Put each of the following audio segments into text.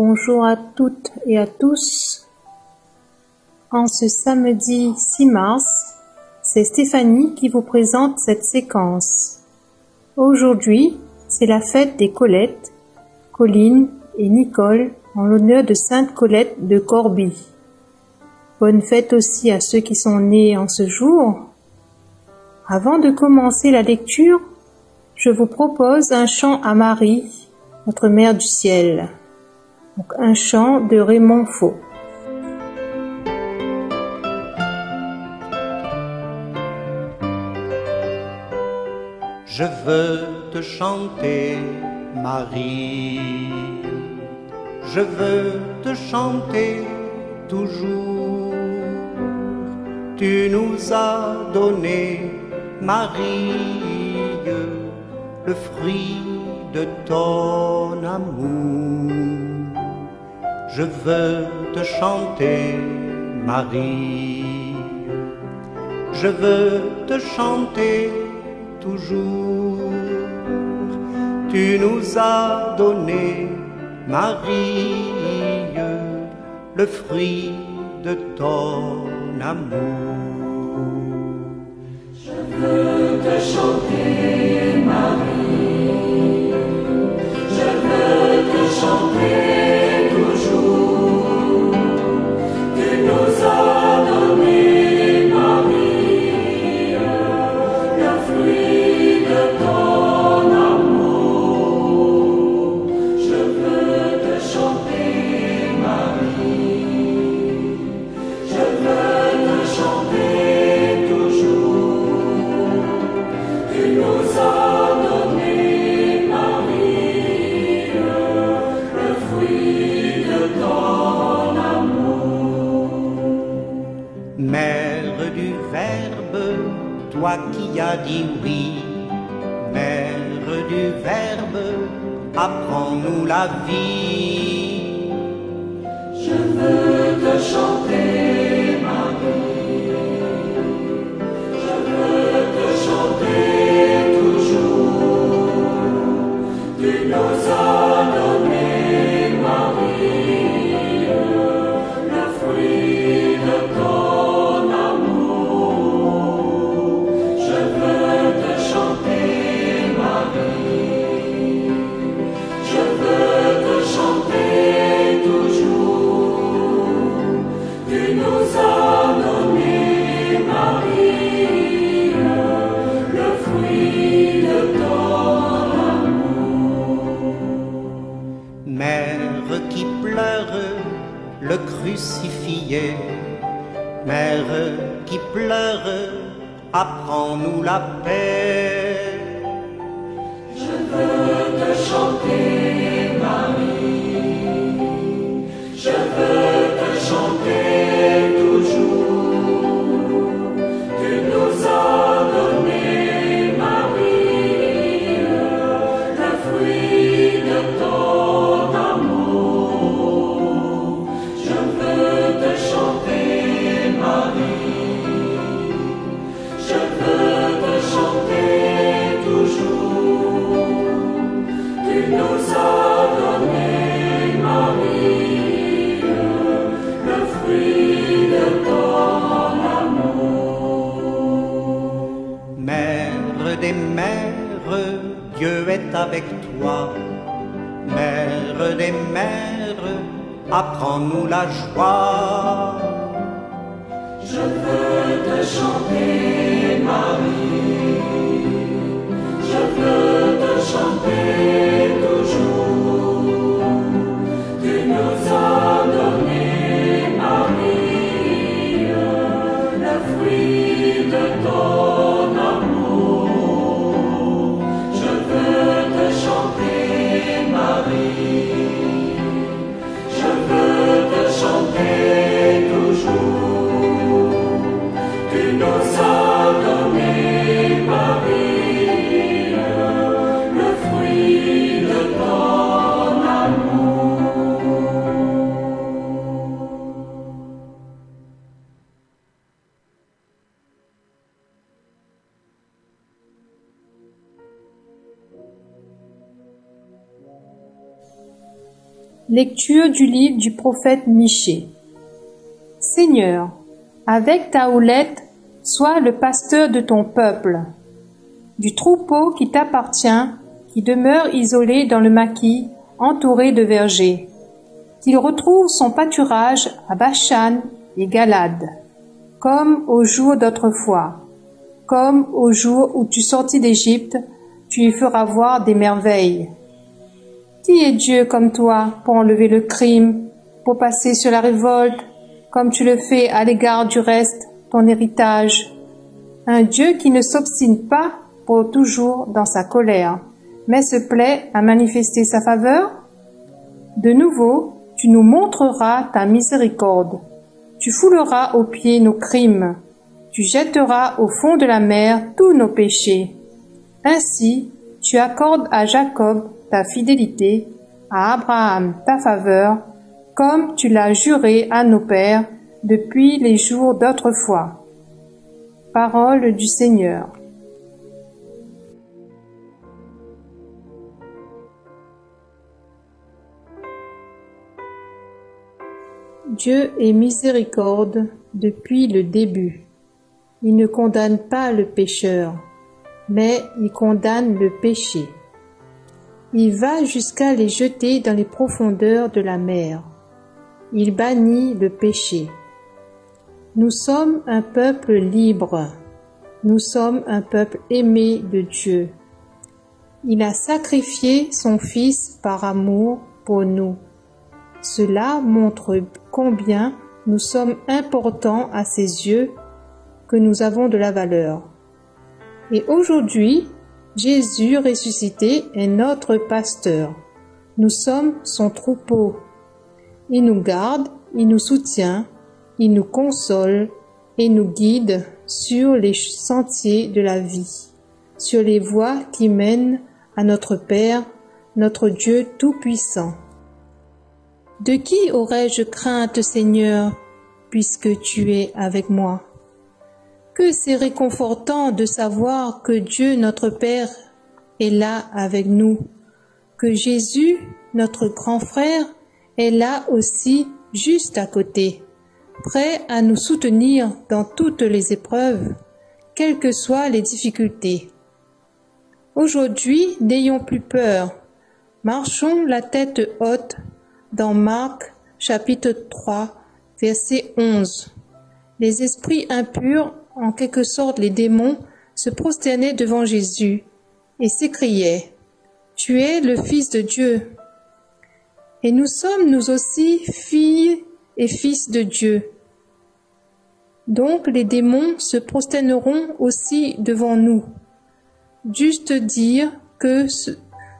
Bonjour à toutes et à tous. En ce samedi 6 mars, c'est Stéphanie qui vous présente cette séquence. Aujourd'hui, c'est la fête des Colettes, Colline et Nicole en l'honneur de Sainte Colette de Corbie. Bonne fête aussi à ceux qui sont nés en ce jour. Avant de commencer la lecture, je vous propose un chant à Marie, notre Mère du Ciel. Un chant de Raymond Faux. Je veux te chanter, Marie. Je veux te chanter toujours. Tu nous as donné, Marie, le fruit de ton amour. Je veux te chanter, Marie. Je veux te chanter toujours. Tu nous as donné, Marie, le fruit de ton amour. Je veux te chanter, Marie. Je veux te chanter apprends-nous la joie. Lecture du livre du prophète Michée. Seigneur, avec ta houlette, sois le pasteur de ton peuple, du troupeau qui t'appartient, qui demeure isolé dans le maquis, entouré de vergers, qu'il retrouve son pâturage à Bachan et Galade, comme au jour d'autrefois, comme au jour où tu sortis d'Égypte, tu y feras voir des merveilles. Qui est Dieu comme toi pour enlever le crime, pour passer sur la révolte, comme tu le fais à l'égard du reste, ton héritage Un Dieu qui ne s'obstine pas pour toujours dans sa colère, mais se plaît à manifester sa faveur De nouveau, tu nous montreras ta miséricorde. Tu fouleras aux pieds nos crimes. Tu jetteras au fond de la mer tous nos péchés. Ainsi, tu accordes à Jacob ta fidélité, à Abraham ta faveur, comme tu l'as juré à nos pères depuis les jours d'autrefois. Parole du Seigneur. Dieu est miséricorde depuis le début. Il ne condamne pas le pécheur, mais il condamne le péché. Il va jusqu'à les jeter dans les profondeurs de la mer. Il bannit le péché. Nous sommes un peuple libre. Nous sommes un peuple aimé de Dieu. Il a sacrifié son Fils par amour pour nous. Cela montre combien nous sommes importants à ses yeux, que nous avons de la valeur. Et aujourd'hui, Jésus ressuscité est notre pasteur. Nous sommes son troupeau. Il nous garde, il nous soutient, il nous console et nous guide sur les sentiers de la vie, sur les voies qui mènent à notre Père, notre Dieu Tout-Puissant. De qui aurais-je crainte, Seigneur, puisque tu es avec moi? Que c'est réconfortant de savoir que Dieu notre Père est là avec nous, que Jésus, notre grand frère, est là aussi juste à côté, prêt à nous soutenir dans toutes les épreuves, quelles que soient les difficultés. Aujourd'hui, n'ayons plus peur. Marchons la tête haute dans Marc chapitre 3 verset 11. Les esprits impurs en quelque sorte les démons, se prosternaient devant Jésus et s'écriaient Tu es le Fils de Dieu. Et nous sommes nous aussi filles et fils de Dieu. Donc les démons se prosterneront aussi devant nous. Juste dire que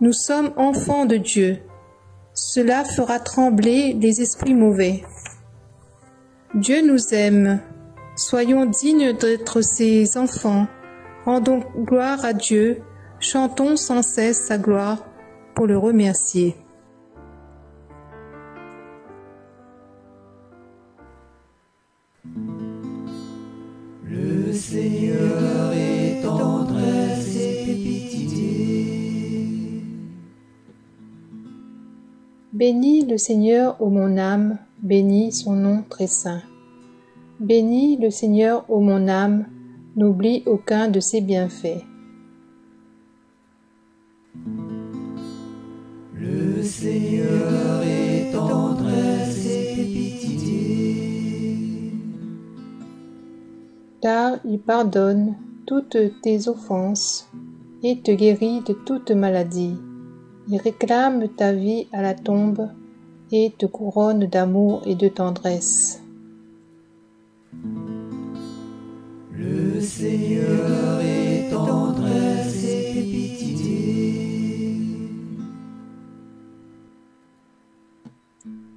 nous sommes enfants de Dieu. Cela fera trembler les esprits mauvais. Dieu nous aime Soyons dignes d'être ses enfants. Rendons gloire à Dieu. Chantons sans cesse sa gloire pour le remercier. Le Seigneur est tendresse et pitié. Bénis le Seigneur, ô mon âme, bénis son nom très saint. Bénis le Seigneur, ô mon âme, n'oublie aucun de ses bienfaits. Le Seigneur est tendresse et pitié. Car il pardonne toutes tes offenses et te guérit de toute maladie. Il réclame ta vie à la tombe et te couronne d'amour et de tendresse. Le Seigneur est tendresse et pitié.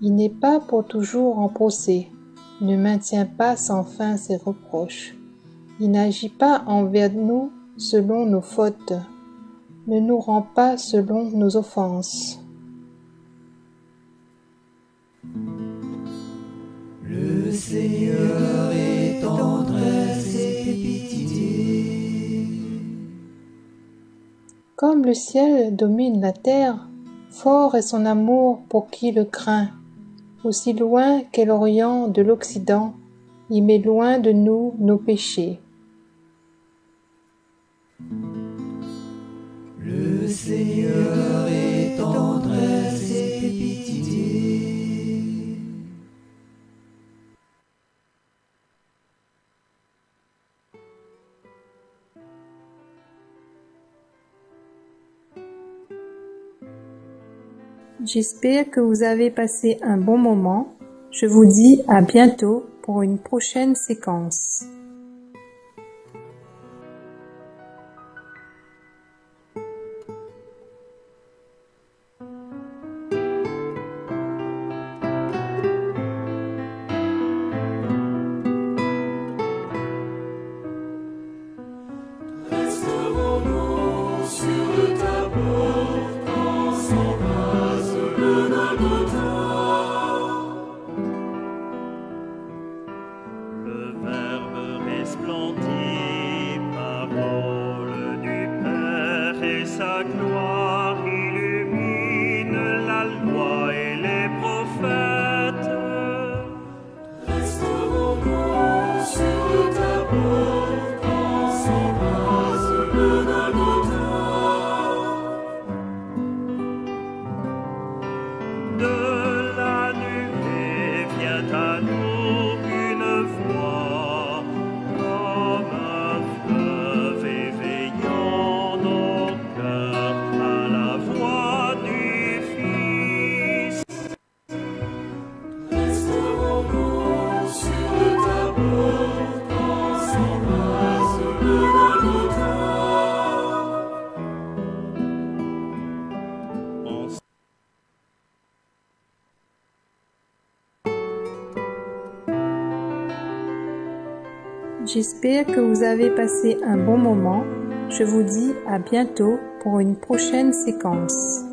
Il n'est pas pour toujours en procès, ne maintient pas sans fin ses reproches. Il n'agit pas envers nous selon nos fautes, ne nous rend pas selon nos offenses. Le Seigneur Comme le ciel domine la terre, fort est son amour pour qui le craint. Aussi loin qu'est l'Orient de l'Occident, il met loin de nous nos péchés. J'espère que vous avez passé un bon moment. Je vous dis à bientôt pour une prochaine séquence. J'espère que vous avez passé un bon moment. Je vous dis à bientôt pour une prochaine séquence.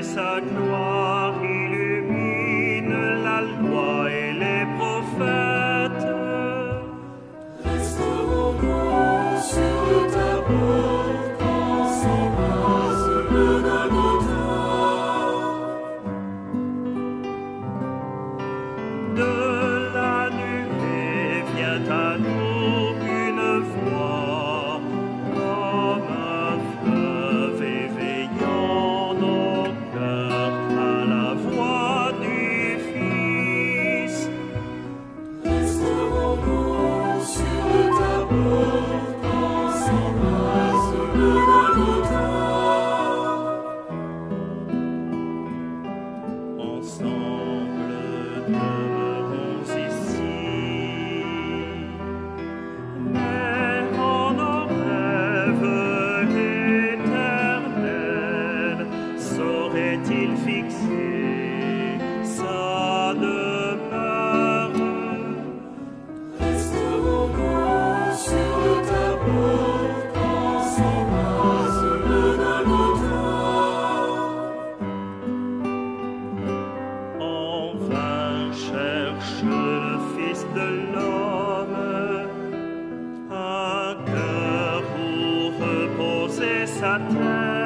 I said no. a